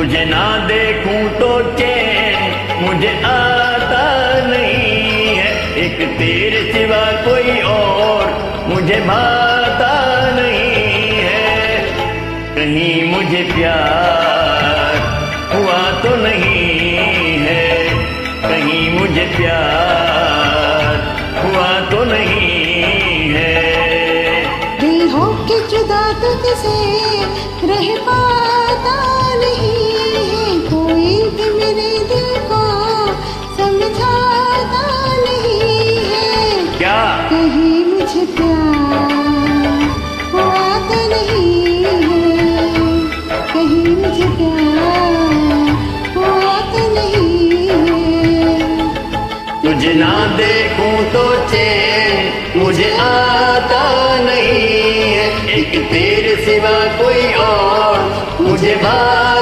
तुझे ना देखूँ तो चैन मुझे आता नहीं है। एक तेरे सिवा कोई और मुझे भाता नहीं है। कहीं मुझे प्यार हुआ तो नहीं है। कहीं मुझे प्यार हुआ तो नहीं है। दिल हो के जुदा तुझसे रह पाता मुझे ना देखूँ तो मुझे आता नहीं एक तेरे सिवा कोई और मुझे भाता